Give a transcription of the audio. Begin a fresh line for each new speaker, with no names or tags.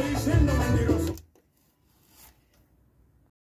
se dicen los mentirosos.